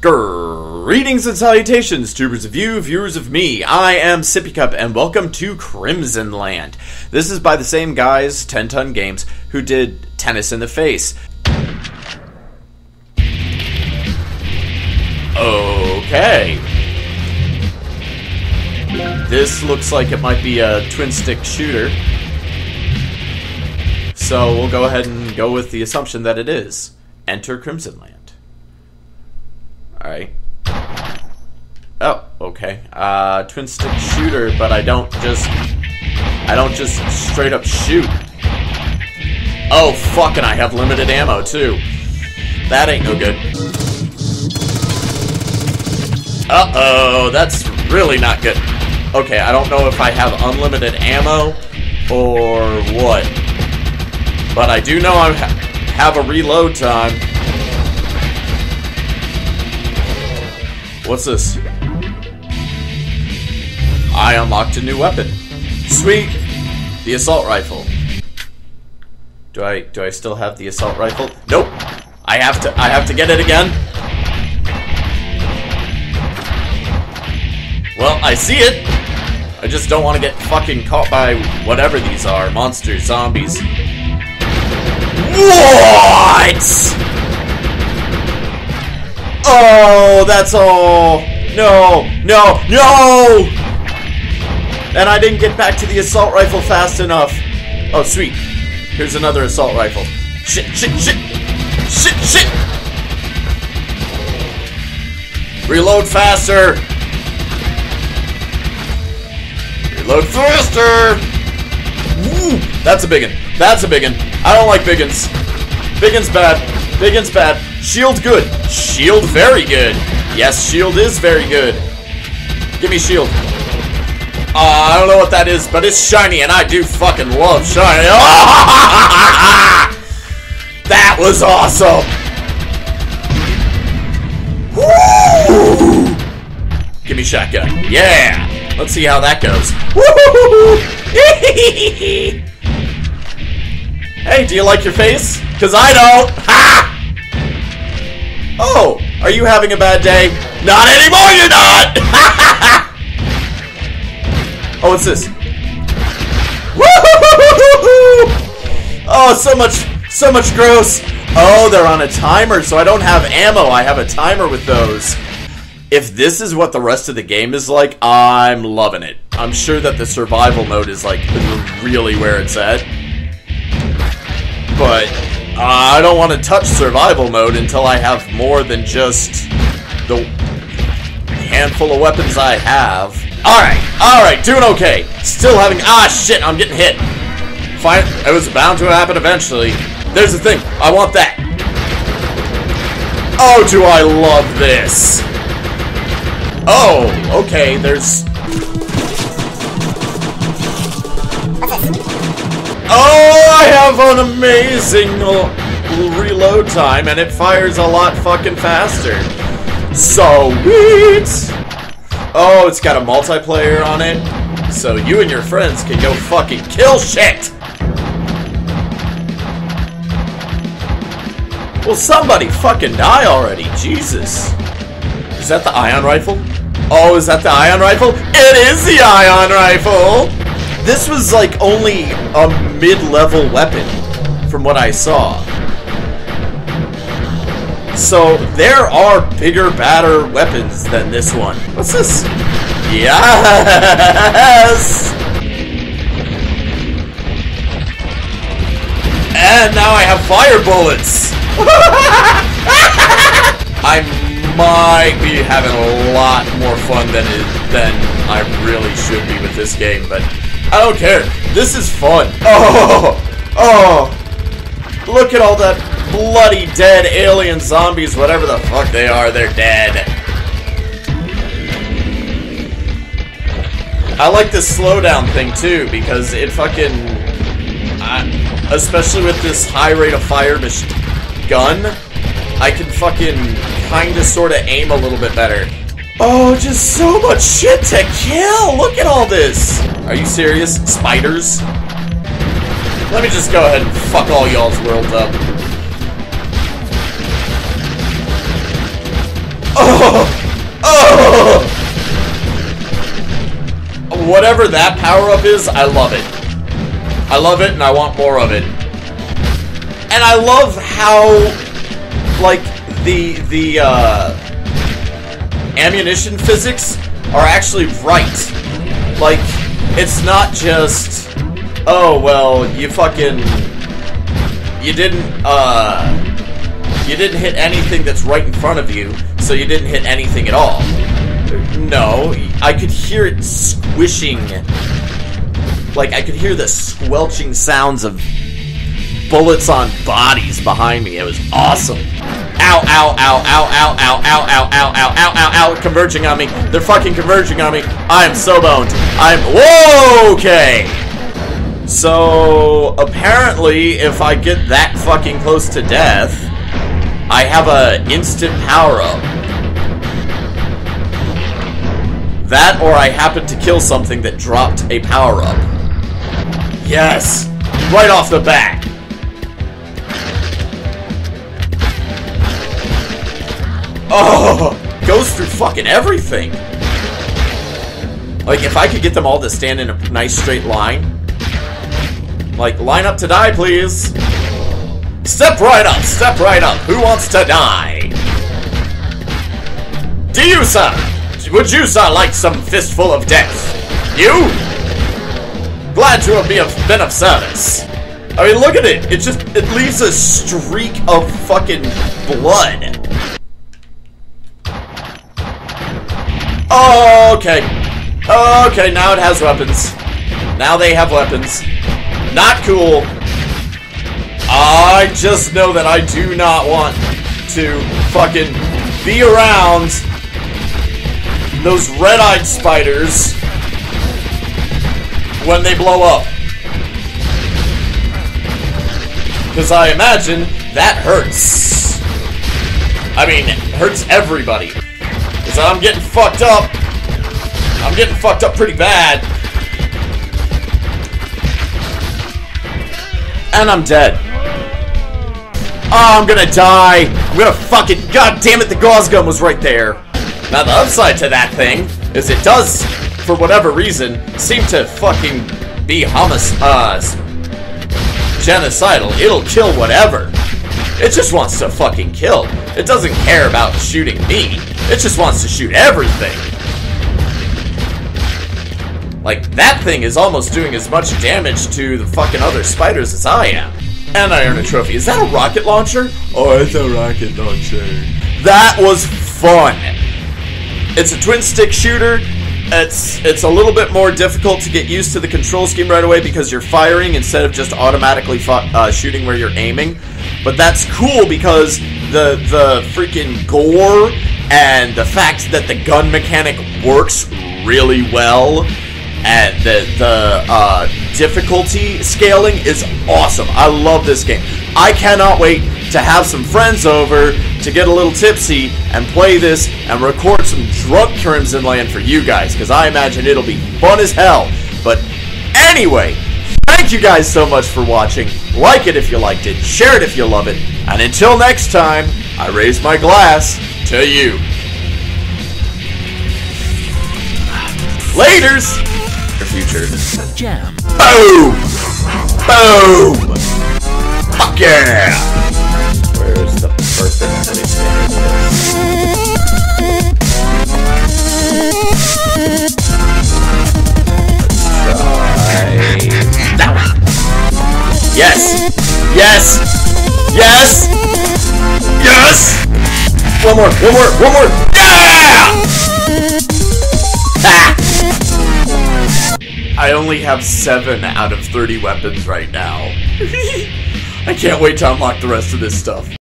Greetings and salutations, tubers of you, viewers of me. I am Sippy Cup, and welcome to Crimsonland. This is by the same guys, 10 Ton Games, who did Tennis in the Face. Okay. This looks like it might be a twin stick shooter. So we'll go ahead and go with the assumption that it is. Enter Crimsonland. Alright. Oh, okay. Uh, twin stick shooter, but I don't just... I don't just straight up shoot. Oh, fuck, and I have limited ammo, too. That ain't no good. Uh-oh, that's really not good. Okay, I don't know if I have unlimited ammo or what. But I do know I have a reload time. What's this? I unlocked a new weapon. Sweet! The assault rifle. Do I do I still have the assault rifle? Nope. I have to I have to get it again. Well, I see it. I just don't want to get fucking caught by whatever these are. Monsters, zombies. What? Oh, Oh, that's all. No, no, no! And I didn't get back to the assault rifle fast enough. Oh, sweet. Here's another assault rifle. Shit, shit, shit! Shit, shit! Reload faster! Reload faster! That's a big one. That's a big one. I don't like big ones. Big one's bad. Big one's bad. Shield good. Shield very good. Yes, shield is very good. Give me shield. Uh, I don't know what that is, but it's shiny, and I do fucking love shiny. that was awesome. Woo! Give me shotgun. Yeah. Let's see how that goes. hey, do you like your face? Cause I don't. Ha! Oh, are you having a bad day? Not anymore, you're not! oh, what's this? Oh, so much, so much gross. Oh, they're on a timer, so I don't have ammo. I have a timer with those. If this is what the rest of the game is like, I'm loving it. I'm sure that the survival mode is like really where it's at. But I don't want to touch survival mode until I have more than just the handful of weapons I have. Alright, alright, doing okay. Still having- ah shit, I'm getting hit. Fine, it was bound to happen eventually. There's the thing, I want that. Oh, do I love this. Oh, okay, there's... Oh, I have an amazing reload time, and it fires a lot fucking faster. So, Sweet! Oh, it's got a multiplayer on it, so you and your friends can go fucking kill shit! Will somebody fucking die already? Jesus. Is that the ion rifle? Oh, is that the ion rifle? It is the ion rifle! This was like only a mid-level weapon from what I saw. So there are bigger, badder weapons than this one. What's this? Yes! And now I have fire bullets! I might be having a lot more fun than it, than I really should be with this game, but I don't care. This is fun. Oh, oh, look at all that bloody dead alien zombies, whatever the fuck they are, they're dead. I like this slowdown thing too, because it fucking, I, especially with this high rate of fire gun, I can fucking kinda sorta aim a little bit better. Oh, just so much shit to kill! Look at all this! Are you serious? Spiders? Let me just go ahead and fuck all y'all's worlds up. Oh! Oh! Whatever that power-up is, I love it. I love it and I want more of it. And I love how, like, the, the, uh, ammunition physics are actually right. Like, it's not just, oh, well, you fucking, you didn't, uh, you didn't hit anything that's right in front of you, so you didn't hit anything at all. No, I could hear it squishing. Like, I could hear the squelching sounds of bullets on bodies behind me. It was awesome. Ow, ow, ow, ow, ow, ow, ow, ow, ow, ow, ow, ow, ow, converging on me. They're fucking converging on me. I am so boned. I'm, whoa, okay. So, apparently, if I get that fucking close to death, I have a instant power-up. That, or I happen to kill something that dropped a power-up. Yes! Right off the bat! Oh! Goes through fucking everything! Like, if I could get them all to stand in a nice straight line. Like, line up to die, please! Step right up, step right up! Who wants to die? Do you, sir? Would you, sir, like some fistful of death? You? Glad to have been of service. I mean, look at it. It just, it leaves a streak of fucking blood. Okay. Okay, now it has weapons. Now they have weapons. Not cool. I just know that I do not want to fucking be around those red-eyed spiders when they blow up. Because I imagine that hurts. I mean, it hurts everybody. Because I'm getting fucked up. I'm getting fucked up pretty bad. And I'm dead. Oh, I'm gonna die. I'm gonna fucking... God damn it, the Gauss gun was right there. Now, the upside to that thing is it does, for whatever reason, seem to fucking be homic... uh... genocidal. It'll kill whatever. It just wants to fucking kill. It doesn't care about shooting me. It just wants to shoot everything. Like, that thing is almost doing as much damage to the fucking other spiders as I am. And I earn a trophy. Is that a rocket launcher? Oh, it's a rocket launcher. That was fun. It's a twin stick shooter. It's it's a little bit more difficult to get used to the control scheme right away because you're firing instead of just automatically uh, shooting where you're aiming. But that's cool because the the freaking gore and the fact that the gun mechanic works really well and the the uh, difficulty scaling is awesome. I love this game. I cannot wait to have some friends over to get a little tipsy and play this and record some drunk Crimsonland for you guys because I imagine it'll be fun as hell. But anyway, thank you guys so much for watching. Like it if you liked it, share it if you love it, and until next time, I raise my glass to you. Laters! Your future. Jam. Boom! Boom! Fuck yeah! Where's the perfect place Yes! Yes! Yes! Yes! One more, one more, one more! Yeah! Ah! I only have 7 out of 30 weapons right now. I can't wait to unlock the rest of this stuff.